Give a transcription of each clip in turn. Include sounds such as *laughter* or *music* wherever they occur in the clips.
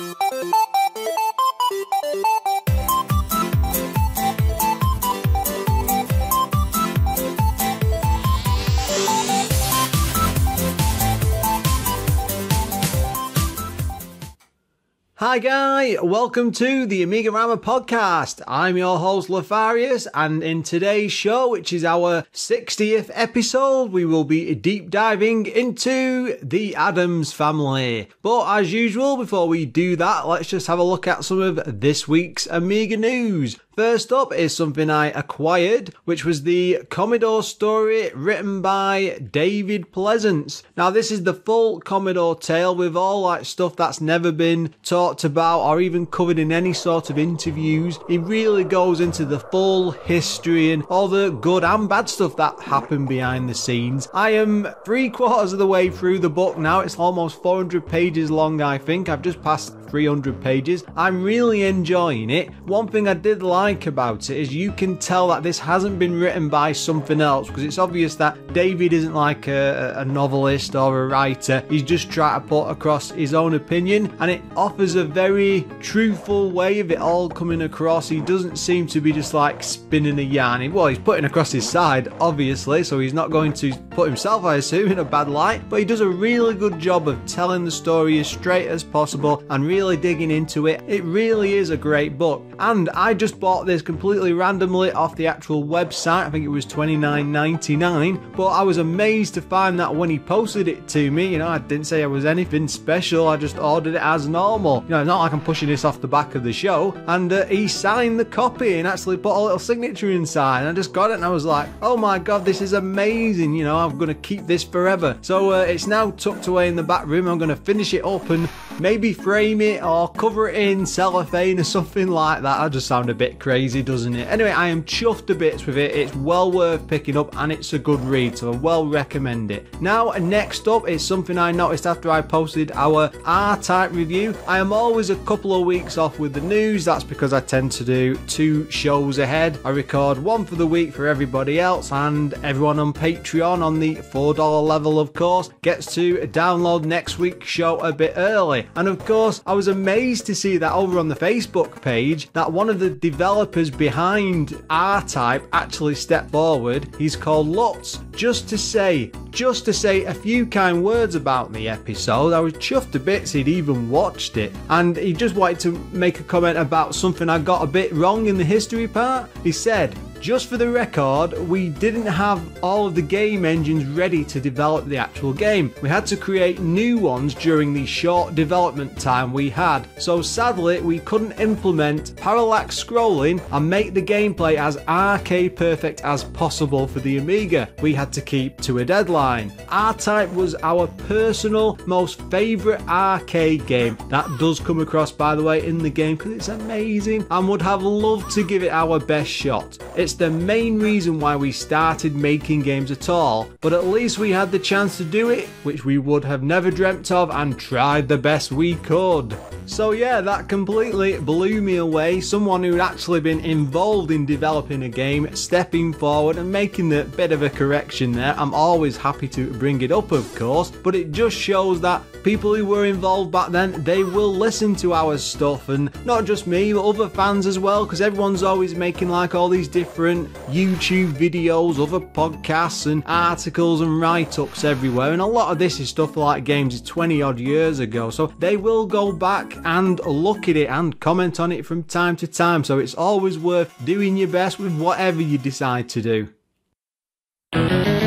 Música Hi, Guy. Welcome to the Amigarama podcast. I'm your host, Lorfarius, and in today's show, which is our 60th episode, we will be deep diving into the Addams family. But as usual, before we do that, let's just have a look at some of this week's Amiga news. First up is something I acquired, which was the Commodore story written by David Pleasance. Now, this is the full Commodore tale with all like stuff that's never been talked about or even covered in any sort of interviews. It really goes into the full history and all the good and bad stuff that happened behind the scenes. I am three quarters of the way through the book now. It's almost 400 pages long, I think. I've just passed 300 pages. I'm really enjoying it. One thing I did like about it is you can tell that this hasn't been written by something else because it's obvious that David isn't like a, a novelist or a writer. He's just trying to put across his own opinion and it offers a very truthful way of it all coming across. He doesn't seem to be just like spinning a yarn. Well, he's putting across his side, obviously, so he's not going to put himself, I assume, in a bad light, but he does a really good job of telling the story as straight as possible and really digging into it. It really is a great book. And I just bought this completely randomly off the actual website. I think it was $29.99. But I was amazed to find that when he posted it to me, you know, I didn't say it was anything special. I just ordered it as normal. You know, not like I'm pushing this off the back of the show. And uh, he signed the copy and actually put a little signature inside. And I just got it and I was like, oh my god, this is amazing. You know, I'm going to keep this forever. So uh, it's now tucked away in the back room. I'm going to finish it up and maybe frame it it or cover it in cellophane or something like that. I just sound a bit crazy, doesn't it? Anyway, I am chuffed to bits with it. It's well worth picking up and it's a good read, so I well recommend it. Now, next up is something I noticed after I posted our R-Type review. I am always a couple of weeks off with the news. That's because I tend to do two shows ahead. I record one for the week for everybody else and everyone on Patreon on the $4 level, of course, gets to download next week's show a bit early. And of course, I was amazed to see that over on the Facebook page that one of the developers behind R-Type actually stepped forward. He's called Lutz, just to say, just to say a few kind words about the episode. I was chuffed to bits he'd even watched it, and he just wanted to make a comment about something I got a bit wrong in the history part. He said, just for the record, we didn't have all of the game engines ready to develop the actual game. We had to create new ones during the short development time we had. So sadly, we couldn't implement parallax scrolling and make the gameplay as arcade perfect as possible for the Amiga. We had to keep to a deadline. R-Type was our personal most favourite arcade game. That does come across by the way in the game because it's amazing and would have loved to give it our best shot. It's the main reason why we started making games at all, but at least we had the chance to do it, which we would have never dreamt of and tried the best we could. So yeah, that completely blew me away. Someone who'd actually been involved in developing a game, stepping forward and making a bit of a correction there. I'm always happy to bring it up, of course, but it just shows that people who were involved back then, they will listen to our stuff and not just me, but other fans as well, because everyone's always making like all these different YouTube videos, other podcasts and articles and write-ups everywhere. And a lot of this is stuff like games 20 odd years ago. So they will go back and look at it and comment on it from time to time. So it's always worth doing your best with whatever you decide to do.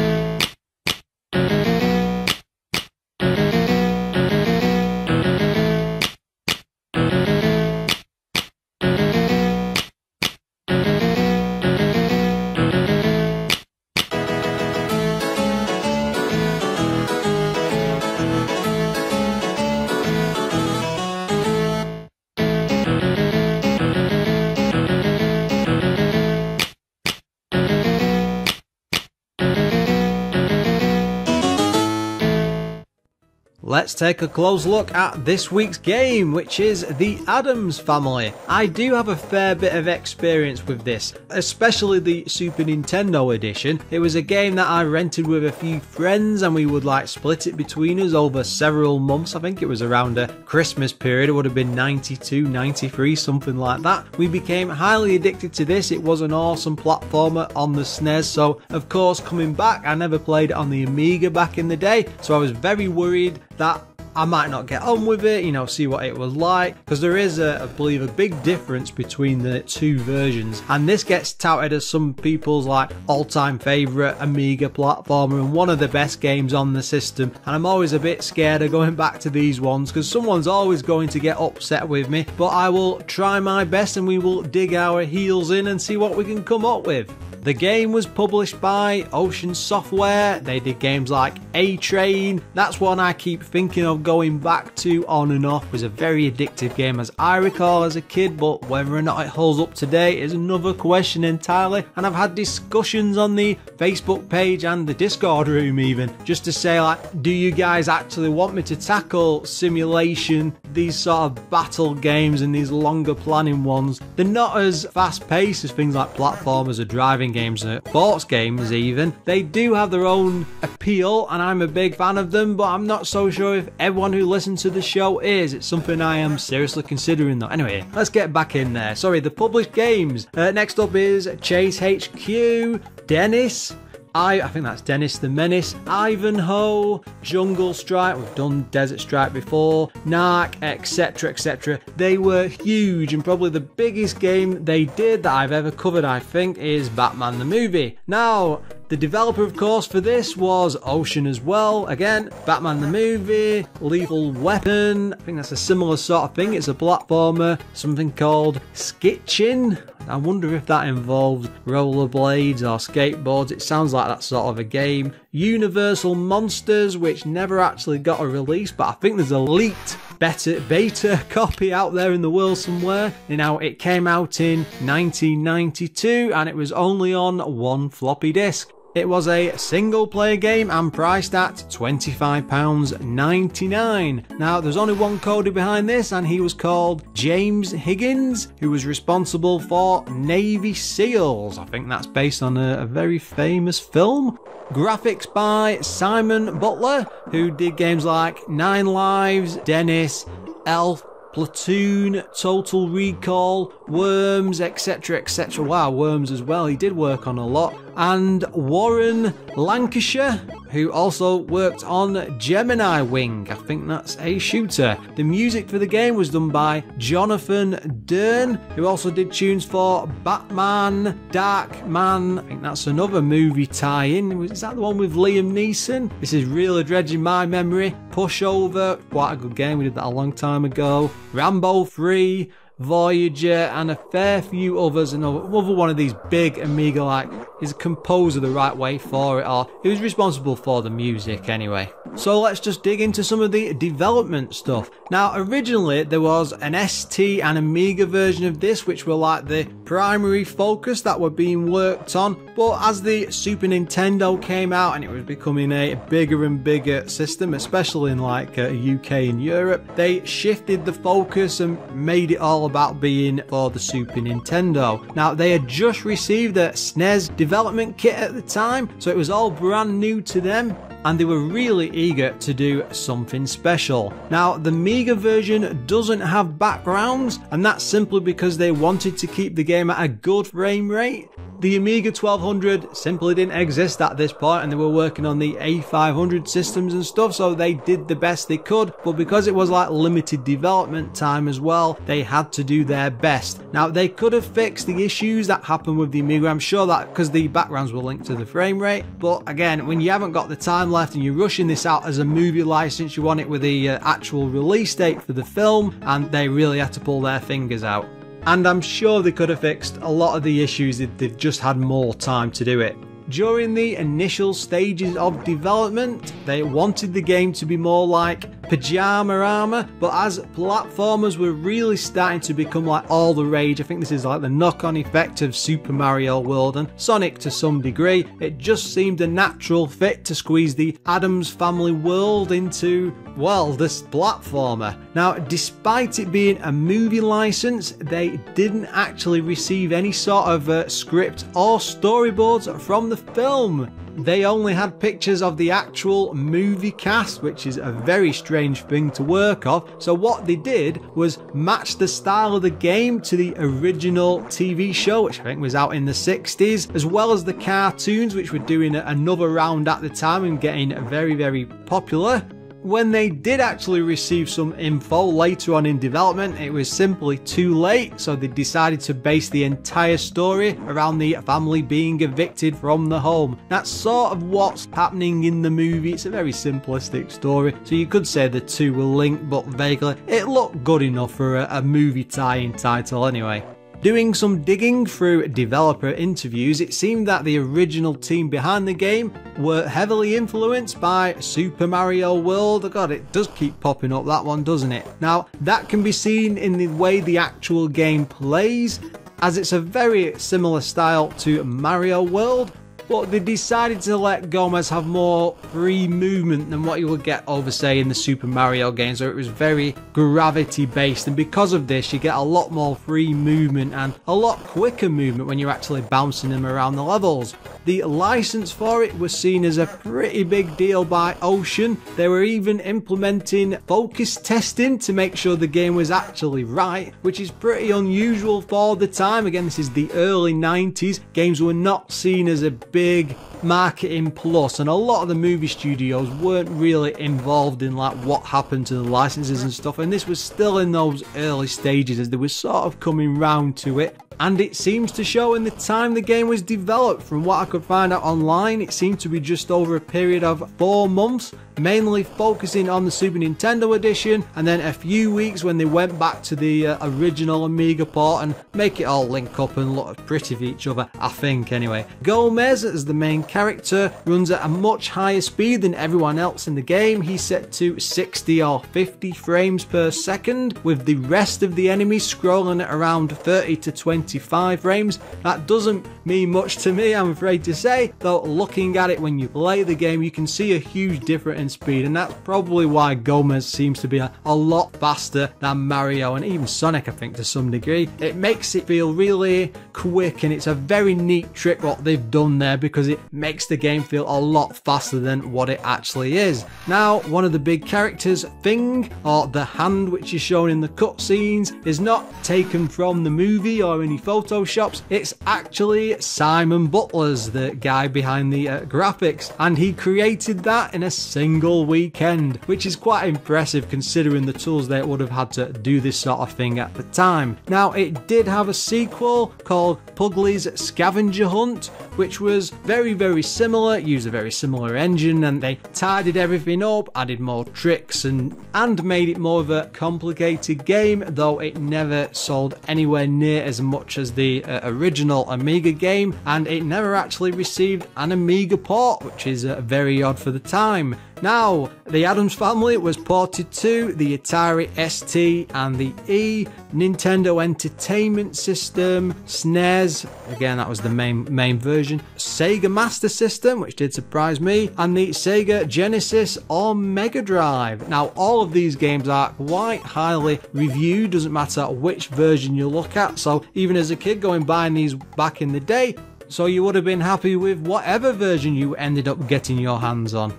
Let's take a close look at this week's game, which is The Addams Family. I do have a fair bit of experience with this, especially the Super Nintendo edition. It was a game that I rented with a few friends and we would like split it between us over several months. I think it was around a Christmas period, it would have been 92, 93, something like that. We became highly addicted to this. It was an awesome platformer on the SNES, so of course, coming back, I never played it on the Amiga back in the day, so I was very worried that I might not get on with it, you know, see what it was like, because there is, a, I believe, a big difference between the two versions. And this gets touted as some people's like all-time favorite Amiga platformer and one of the best games on the system. And I'm always a bit scared of going back to these ones because someone's always going to get upset with me. But I will try my best and we will dig our heels in and see what we can come up with. The game was published by Ocean Software. They did games like A Train. That's one I keep thinking of going back to on and off. Was a very addictive game as I recall as a kid, but whether or not it holds up today is another question entirely. And I've had discussions on the Facebook page and the Discord room even, just to say like, do you guys actually want me to tackle simulation, these sort of battle games and these longer planning ones? They're not as fast paced as things like platformers or driving games, or sports games even. They do have their own appeal, and I'm a big fan of them, but I'm not so sure if who listens to the show is. It's something I am seriously considering though. Anyway, let's get back in there. Sorry, the published games. Uh, next up is Chase HQ, Dennis, I, I think that's Dennis the Menace, Ivanhoe, Jungle Strike, we've done Desert Strike before, Narc, etc. etc. They were huge and probably the biggest game they did that I've ever covered, I think, is Batman the Movie. Now, the developer, of course, for this was Ocean as well. Again, Batman the movie, Lethal Weapon. I think that's a similar sort of thing. It's a platformer, something called Skitchin. I wonder if that involves rollerblades or skateboards. It sounds like that sort of a game. Universal Monsters, which never actually got a release, but I think there's a leaked beta, beta *laughs* copy out there in the world somewhere. You know, it came out in 1992 and it was only on one floppy disk. It was a single player game and priced at £25.99. Now, there's only one coder behind this, and he was called James Higgins, who was responsible for Navy SEALs. I think that's based on a, a very famous film. Graphics by Simon Butler, who did games like Nine Lives, Dennis, Elf, Platoon, Total Recall, Worms, etc. etc. Wow, Worms as well. He did work on a lot. And Warren Lancashire, who also worked on Gemini Wing. I think that's a shooter. The music for the game was done by Jonathan Dunn, who also did tunes for Batman, Darkman. I think that's another movie tie in. Is that the one with Liam Neeson? This is really dredging my memory. Pushover, quite a good game. We did that a long time ago. Rambo 3. Voyager, and a fair few others. Another one of these big Amiga like is a composer the right way for it, or he was responsible for the music anyway. So let's just dig into some of the development stuff. Now, originally there was an ST and Amiga version of this, which were like the primary focus that were being worked on. But as the Super Nintendo came out and it was becoming a bigger and bigger system, especially in like uh, UK and Europe, they shifted the focus and made it all about being for the Super Nintendo. Now, they had just received a SNES development kit at the time, so it was all brand new to them and they were really eager to do something special. Now, the Amiga version doesn't have backgrounds, and that's simply because they wanted to keep the game at a good frame rate. The Amiga 1200 simply didn't exist at this point and they were working on the A500 systems and stuff so they did the best they could but because it was like limited development time as well they had to do their best. Now they could have fixed the issues that happened with the Amiga I'm sure that because the backgrounds were linked to the frame rate but again when you haven't got the time left and you're rushing this out as a movie license you want it with the uh, actual release date for the film and they really had to pull their fingers out and I'm sure they could have fixed a lot of the issues if they've just had more time to do it. During the initial stages of development, they wanted the game to be more like Pyjamarama, but as platformers were really starting to become like all the rage, I think this is like the knock on effect of Super Mario World and Sonic to some degree, it just seemed a natural fit to squeeze the Addams family world into Well, this platformer. Now, despite it being a movie license, they didn't actually receive any sort of uh, script or storyboards from the film. They only had pictures of the actual movie cast, which is a very strange thing to work off. So what they did was match the style of the game to the original TV show, which I think was out in the 60s, as well as the cartoons, which were doing another round at the time and getting very, very popular. When they did actually receive some info later on in development, it was simply too late, so they decided to base the entire story around the family being evicted from the home. That's sort of what's happening in the movie. It's a very simplistic story, so you could say the two were linked, but vaguely. It looked good enough for a, a movie tie-in title anyway. Doing some digging through developer interviews, it seemed that the original team behind the game were heavily influenced by Super Mario World. Oh God, it does keep popping up, that one, doesn't it? Now, that can be seen in the way the actual game plays, as it's a very similar style to Mario World, but they decided to let Gomez have more free movement than what you would get over, say, in the Super Mario games, where it was very gravity based. And because of this, you get a lot more free movement and a lot quicker movement when you're actually bouncing them around the levels. The license for it was seen as a pretty big deal by Ocean. They were even implementing focus testing to make sure the game was actually right, which is pretty unusual for the time. Again, this is the early 90s. Games were not seen as a big big marketing plus and a lot of the movie studios weren't really involved in like what happened to the licenses and stuff and this was still in those early stages as they were sort of coming round to it and it seems to show in the time the game was developed. From what I could find out online, it seemed to be just over a period of four months, mainly focusing on the Super Nintendo edition, and then a few weeks when they went back to the uh, original Amiga port and make it all link up and look pretty for each other, I think anyway. Gomez, as the main character, runs at a much higher speed than everyone else in the game. He's set to 60 or 50 frames per second, with the rest of the enemies scrolling at around 30 to 20 25 frames. That doesn't mean much to me, I'm afraid to say, though looking at it when you play the game, you can see a huge difference in speed, and that's probably why Gomez seems to be a, a lot faster than Mario and even Sonic, I think, to some degree. It makes it feel really quick, and it's a very neat trick what they've done there because it makes the game feel a lot faster than what it actually is. Now, one of the big characters, Thing, or the hand which is shown in the cutscenes, is not taken from the movie or any photoshops. It's actually Simon Butler's the guy behind the uh, graphics, and he created that in a single weekend, which is quite impressive considering the tools they would have had to do this sort of thing at the time. Now, it did have a sequel called Pugsley's Scavenger Hunt, which was very, very similar, used a very similar engine, and they tidied everything up, added more tricks, and, and made it more of a complicated game, though it never sold anywhere near as much as the uh, original Amiga game, and it never actually received an Amiga port, which is uh, very odd for the time. Now, the Addams family was ported to the Atari ST and the E, Nintendo Entertainment System, SNES, again that was the main main version, Sega Master System, which did surprise me, and the Sega Genesis or Mega Drive. Now, all of these games are quite highly reviewed, doesn't matter which version you look at, so even as a kid going buying these back in the day, so you would have been happy with whatever version you ended up getting your hands on.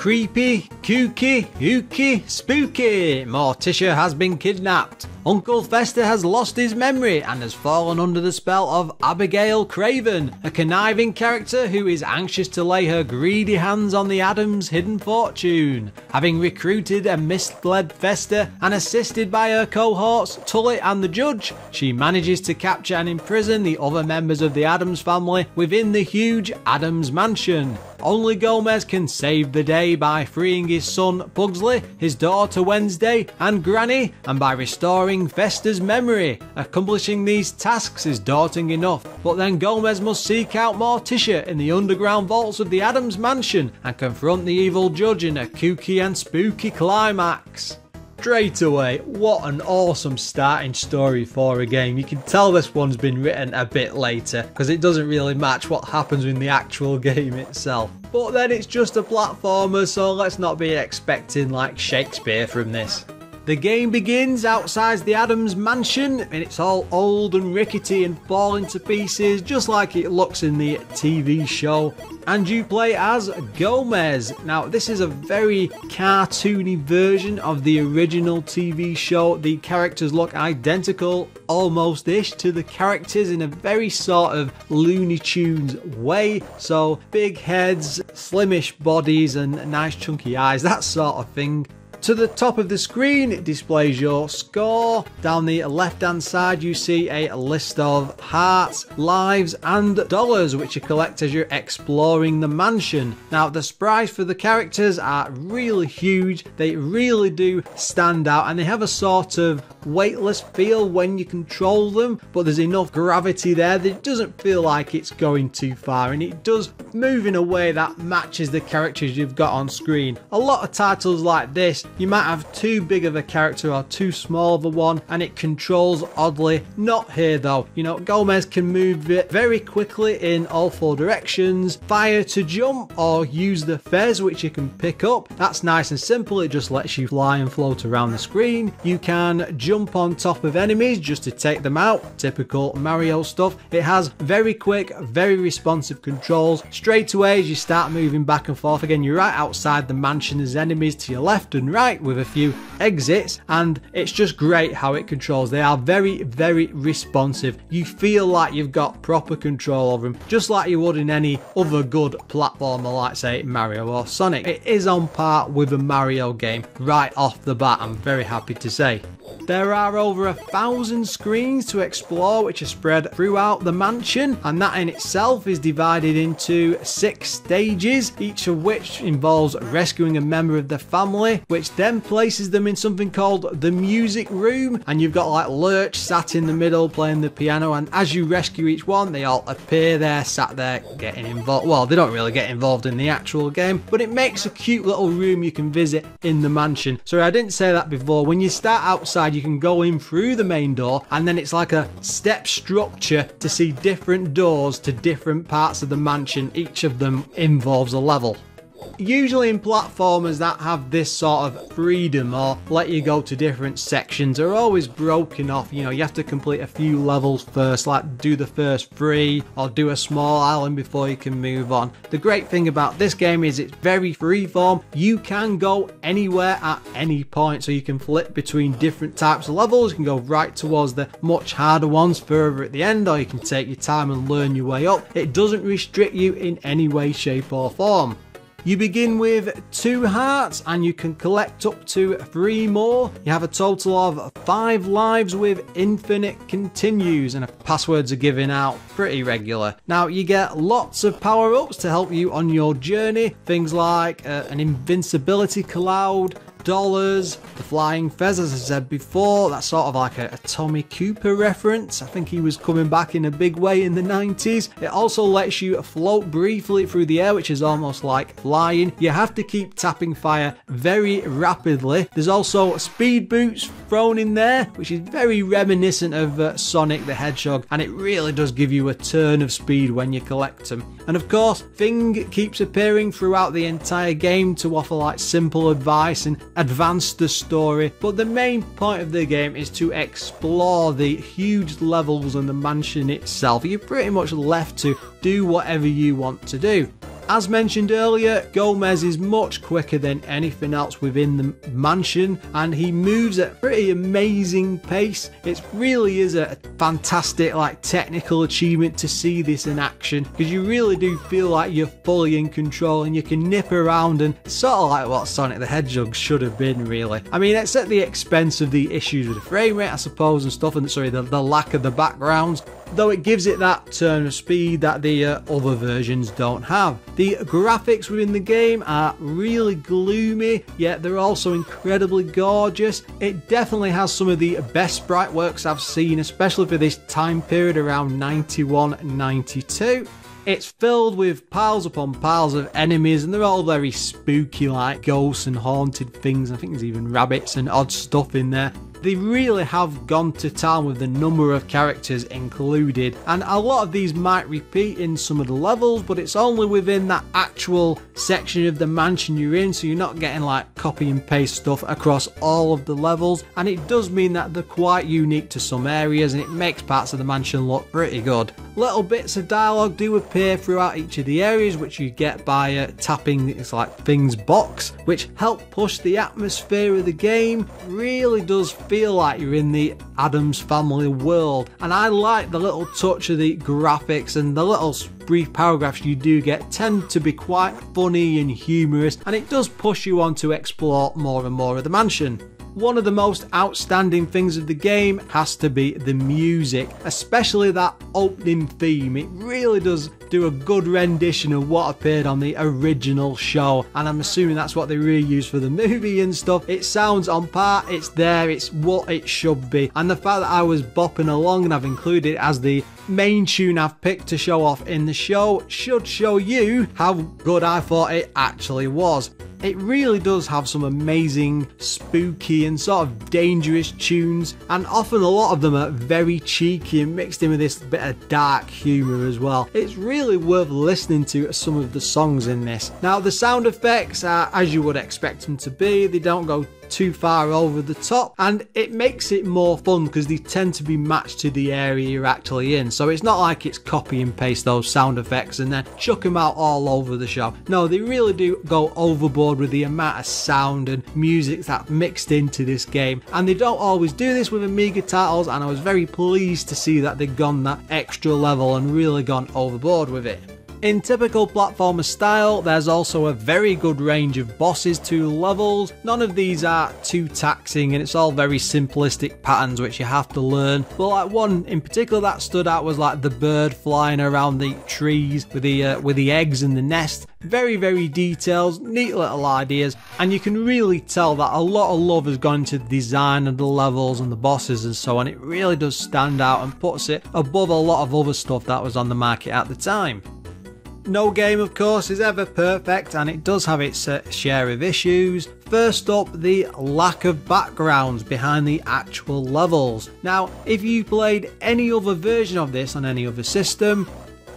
Creepy, kooky, ooky, spooky. Morticia has been kidnapped. Uncle Fester has lost his memory and has fallen under the spell of Abigail Craven, a conniving character who is anxious to lay her greedy hands on the Addams' hidden fortune. Having recruited a misled Fester and assisted by her cohorts Tully and the Judge, she manages to capture and imprison the other members of the Addams family within the huge Addams mansion. Only Gomez can save the day by freeing his son Pugsley, his daughter Wednesday, and Granny, and by restoring Fester's memory. Accomplishing these tasks is daunting enough, but then Gomez must seek out Morticia in the underground vaults of the Addams mansion and confront the evil judge in a kooky and spooky climax straight away, what an awesome starting story for a game. You can tell this one's been written a bit later because it doesn't really match what happens in the actual *laughs* game itself. but then it's just a platformer, so let's not be expecting like Shakespeare from this. The game begins outside the Addams mansion and it's all old and rickety and falling to pieces just like it looks in the TV show. And you play as Gomez. Now, this is a very cartoony version of the original TV show. The characters look identical, almost ish, to the characters in a very sort of Looney Tunes way. So, big heads, slimish bodies, and nice chunky eyes, that sort of thing. To the top of the screen, it displays your score. Down the left hand side, you see a list of hearts, lives, and dollars, which you collect as you're exploring the mansion. Now, the sprites for the characters are really huge, they really do stand out, and they have a sort of weightless feel when you control them, but there's enough gravity there that it doesn't feel like it's going too far, and it does move in a way that matches the characters you've got on screen. A lot of titles like this you might have too big of a character or too small of a one and it controls oddly. Not here though. You know, Gomez can move it very quickly in all four directions, fire to jump or use the fez which you can pick up. That's nice and simple. It just lets you fly and float around the screen. You can jump on top of enemies just to take them out. Typical Mario stuff. It has very quick, very responsive controls. Straight away as you start moving back and forth again, you're right outside the mansion. There's enemies to your left and right right with a few exits and it's just great how it controls. They are very, very responsive. You feel like you've got proper control over them, just like you would in any other good platformer like say Mario or Sonic. It is on par with a Mario game right off the bat, I'm very happy to say. There are over a thousand screens to explore which are spread throughout the mansion and that in itself is divided into six stages, each of which involves rescuing a member of the family, which then places them in something called the music room and you've got like Lurch sat in the middle playing the piano and as you rescue each one they all appear there sat there getting involved. Well they don't really get involved in the actual game but it makes a cute little room you can visit in the mansion. Sorry I didn't say that before. When you start outside you can go in through the main door and then it's like a step structure to see different doors to different parts of the mansion. Each of them involves a level usually in platformers that have this sort of freedom or let you go to different sections are always broken off. You know, you have to complete a few levels first, like do the first three or do a small island before you can move on. The great thing about this game is it's very freeform. You can go anywhere at any point, so you can flip between different types of levels. You can go right towards the much harder ones further at the end, or you can take your time and learn your way up. It doesn't restrict you in any way, shape, or form. You begin with two hearts and you can collect up to three more. You have a total of five lives with infinite continues and passwords are given out pretty regular. Now you get lots of power ups to help you on your journey. Things like uh, an invincibility cloud, dollars. The Flying Fez, as I said before, that's sort of like a, a, Tommy Cooper reference. I think he was coming back in a big way in the 90s. It also lets you float briefly through the air, which is almost like flying. You have to keep tapping fire very rapidly. There's also speed boots thrown in there, which is very reminiscent of uh, Sonic the Hedgehog, and it really does give you a turn of speed when you collect them. And of course, Thing keeps appearing throughout the entire game to offer like simple advice and advance the story, but the main point of the game is to explore the huge levels and the mansion itself. You're pretty much left to do whatever you want to do. As mentioned earlier, Gomez is much quicker than anything else within the mansion and he moves at a pretty amazing pace. It really is a fantastic like technical achievement to see this in action because you really do feel like you're fully in control and you can nip around and sort of like what Sonic the Hedgehog should have been really. I mean it's at the expense of the issues with the frame rate I suppose and stuff and sorry the, the lack of the backgrounds though it gives it that turn of speed that the uh, other versions don't have. The graphics within the game are really gloomy, yet they're also incredibly gorgeous. It definitely has some of the best sprite works I've seen, especially for this time period around 91 92. It's filled with piles upon piles of enemies, and they're all very spooky, like ghosts and haunted things. I think there's even rabbits and odd stuff in there. They really have gone to town with the number of characters included, and a lot of these might repeat in some of the levels, but it's only within that actual section of the mansion you're in, so you're not getting like copy and paste stuff across all of the levels, and it does mean that they're quite unique to some areas and it makes parts of the mansion look pretty good. Little bits of dialogue do appear throughout each of the areas, which you get by uh, tapping it's like Thing's box, which help push the atmosphere of the game. Really does feel like you're in the Addams Family world, and I like the little touch of the graphics and the little brief paragraphs you do get tend to be quite funny and humorous, and it does push you on to explore more and more of the mansion. One of the most outstanding things of the game has to be the music, especially that opening theme. It really does do a good rendition of what appeared on the original show, and I'm assuming that's what they reused for the movie and stuff. It sounds on par, it's there, it's what it should be, and the fact that I was bopping along and I've included it as the main tune I've picked to show off in the show should show you how good I thought it actually was. It really does have some amazing, spooky, and sort of dangerous tunes, and often a lot of them are very cheeky and mixed in with this bit of dark humour as well. It's really worth listening to some of the songs in this. Now, the sound effects are as you would expect them to be, they don't go too far over the top and it makes it more fun because they tend to be matched to the area you're actually in. So it's not like it's copy and paste those sound effects and then chuck them out all over the show no they really do go overboard with the amount of sound and music that mixed into this game. And they don't always do this with Amiga titles and I was very pleased to see that they've gone that extra level and really gone overboard with it. In typical platformer style, there's also a very good range of bosses to levels. None of these are too taxing and it's all very simplistic patterns which you have to learn. But like one in particular that stood out was like the bird flying around the trees with the uh, with the eggs in the nest. Very very detailed, neat little ideas and you can really tell that a lot of love has gone into the design of the levels and the bosses and so on. It really does stand out and puts it above a lot of other stuff that was on the market at the time. No game, of course, is ever perfect and it does have its uh, share of issues. First up, the lack of backgrounds behind the actual levels. Now, if you've played any other version of this on any other system,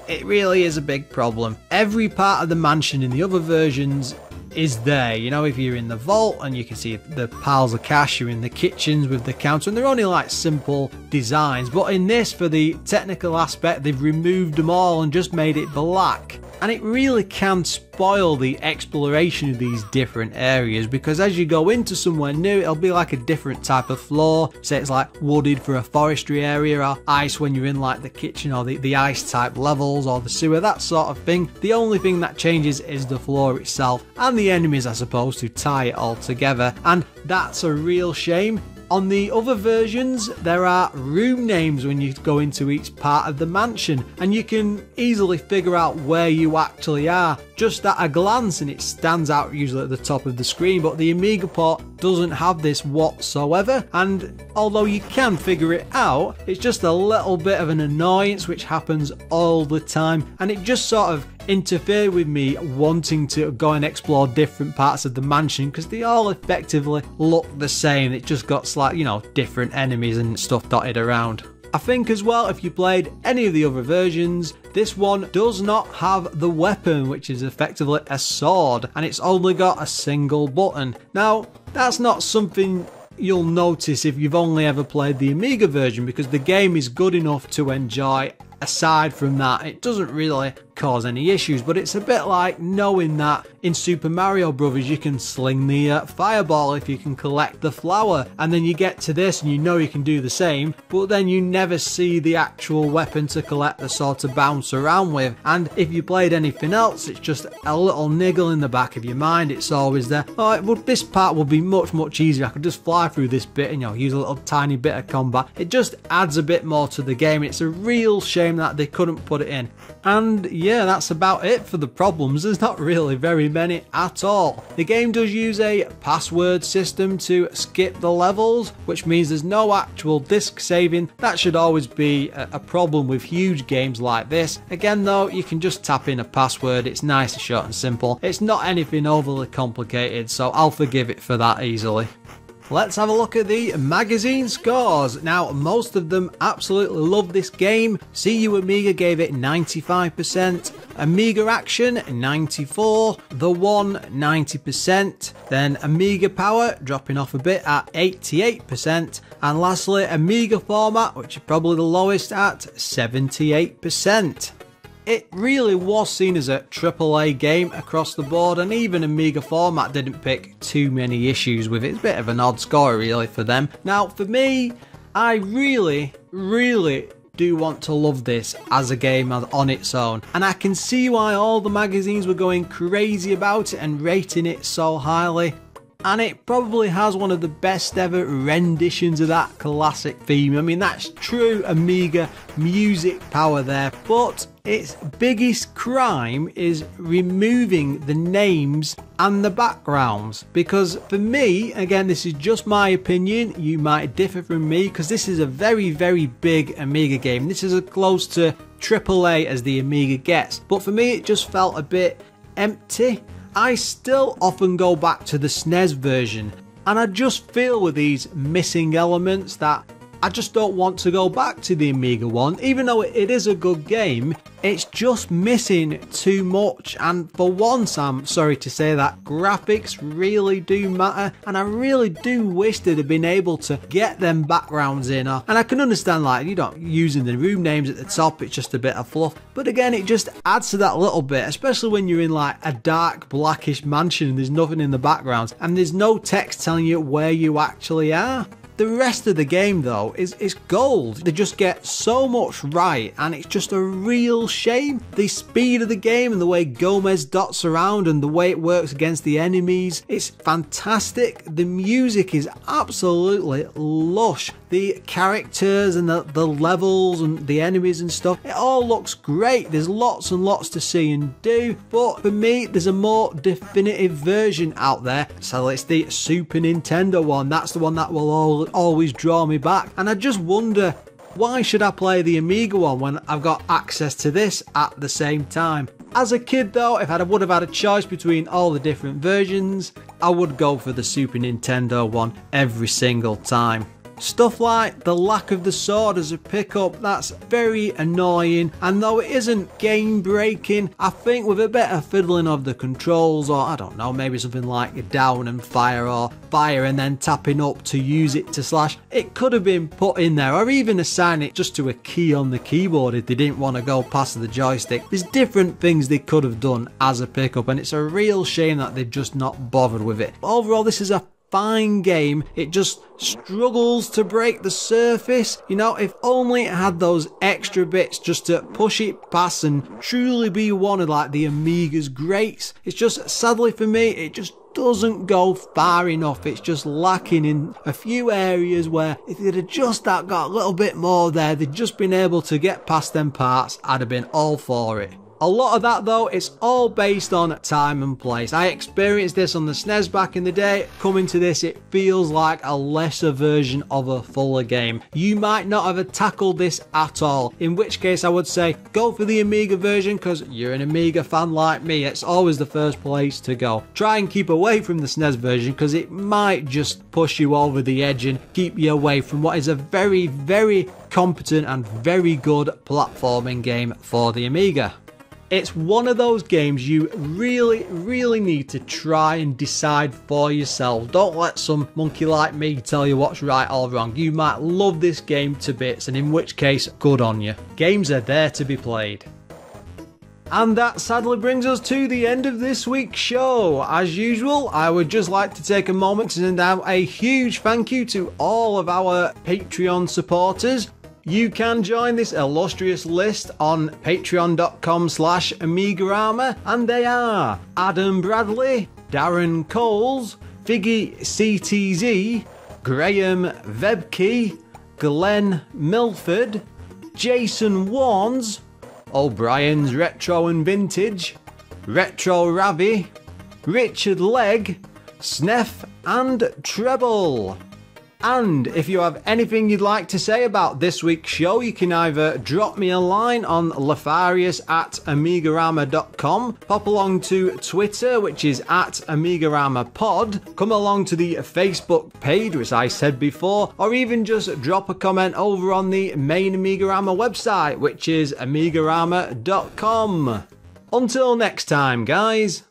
it really is a big problem. Every part of the mansion in the other versions is there. You know, if you're in the vault and you can see the piles of cash, you're in the kitchens with the counter, and they're only like simple designs. But in this, for the technical aspect, they've removed them all and just made it black and it really can spoil the exploration of these different areas because as you go into somewhere new it'll be like a different type of floor. Say it's like wooded for a forestry area or ice when you're in like the kitchen or the, the ice type levels or the sewer that sort of thing. The only thing that changes is the floor itself and the enemies I suppose to tie it all together. And that's a real shame on the other versions, there are room names when you go into each part of the mansion, and you can easily figure out where you actually are just at a glance, and it stands out usually at the top of the screen. But the Amiga port doesn't have this whatsoever, and although you can figure it out, it's just a little bit of an annoyance which happens all the time, and it just sort of interfere with me wanting to go and explore different parts of the mansion because they all effectively look the same. It just got like, you know, different enemies and stuff dotted around. I think as well, if you played any of the other versions, this one does not have the weapon, which is effectively a sword, and it's only got a single button. Now, that's not something you'll notice if you've only ever played the Amiga version because the game is good enough to enjoy aside from that, it doesn't really cause any issues, but it's a bit like knowing that in Super Mario Brothers you can sling the uh, fireball if you can collect the flower, and then you get to this and you know you can do the same, but then you never see the actual weapon to collect the sword to bounce around with. And if you played anything else, it's just a little niggle in the back of your mind. It's always there. Oh, well, this part would be much much easier. I could just fly through this bit and you know use a little tiny bit of combat. It just adds a bit more to the game. It's a real shame that they couldn't put it in. And yeah, that's about it for the problems. There's not really very many at all. The game does use a password system to skip the levels, which means there's no actual disk saving. That should always be a problem with huge games like this. Again though, you can just tap in a password. It's nice, and short and simple. It's not anything overly complicated, so I'll forgive it for that easily. Let's have a look at the magazine scores. Now, most of them absolutely love this game. CU Amiga gave it 95%, Amiga Action 94, The One 90%, then Amiga Power dropping off a bit at 88%, and lastly Amiga Format, which is probably the lowest at 78%. It really was seen as a AAA game across the board, and even Amiga Format didn't pick too many issues with it. It's a bit of an odd score, really, for them. Now, for me, I really, really do want to love this as a game on its own, and I can see why all the magazines were going crazy about it and rating it so highly and it probably has one of the best ever renditions of that classic theme. I mean, that's true Amiga music power there, but its biggest crime is removing the names and the backgrounds. Because for me again this is just my opinion. You might differ from me because this is a very very big amiga game. This is as close to AAA as the amiga gets. But for me it just felt a bit empty I still often go back to the SNES version, and I just feel with these missing elements that I just don't want to go back to the Amiga one, even though it is a good game, it's just missing too much. And for once, I'm sorry to say that graphics really do matter, and I really do wish they'd have been able to get them backgrounds in. Uh, and I can understand, like, you don't using the room names at the top, it's just a bit of fluff. But again, it just adds to that little bit, especially when you're in like a dark, blackish mansion and there's nothing in the background, and there's no text telling you where you actually are. The rest of the game, though, is, is gold. They just get so much right, and it's just a real shame. The speed of the game and the way Gomez dots around and the way it works against the enemies, it's fantastic. The music is absolutely lush. The characters and the, the levels and the enemies and stuff, it all looks great. There's lots and lots to see and do, but for me, there's a more definitive version out there. So it's the Super Nintendo one. That's the one that will all always draw me back. And I just wonder why should I play the Amiga one when I've got access to this at the same time? As a kid though, if I would have had a choice between all the different versions, I would go for the Super Nintendo one every single time. Stuff like the lack of the sword as a pickup, that's very annoying. And though it isn't game breaking, I think with a of fiddling of the controls, or I don't know, maybe something like down and fire or fire and then tapping up to use it to slash, it could have been put in there, or even assign it just to a key on the keyboard if they didn't want to go past the joystick. There's different things they could have done as a pickup, and it's a real shame that they've just not bothered with it. Overall, this is a fine game. It just struggles to break the surface. You know, if only it had those extra bits just to push it past and truly be one of like the Amiga's greats. It's just sadly for me, it just doesn't go far enough. It's just lacking in a few areas where if they'd have just got a little bit more there, they'd just been able to get past them parts, I'd have been all for it. A lot of that though, it's all based on time and place. I experienced this on the SNES back in the day. Coming to this, it feels like a lesser version of a fuller game. You might not have tackled this at all, in which case I would say go for the Amiga version because you're an Amiga fan like me. It's always the first place to go. Try and keep away from the SNES version because it might just push you over the edge and keep you away from what is a very, very competent and very good platforming game for the Amiga. It's one of those games you really, really need to try and decide for yourself. Don't let some monkey like me tell you what's right or wrong. You might love this game to bits, and in which case, good on you. Games are there to be played. And that sadly brings us to the end of this week's show. As usual, I would just like to take a moment to send out a huge thank you to all of our Patreon supporters. You can join this illustrious list on patreon.com slash Amigarama, and they are Adam Bradley, Darren Coles, Figgy CTZ, Graham Vebke, Glenn Milford, Jason Warnes, O'Brien's Retro and Vintage, Retro Ravi, Richard Legg, Sneff and Treble. And if you have anything you'd like to say about this week's show, you can either drop me a line on lorfarius at amigarama.com, pop along to Twitter, which is at amigaramapod, come along to the Facebook page, which I said before, or even just drop a comment over on the main Amigarama website, which is amigarama.com. Until next time, guys.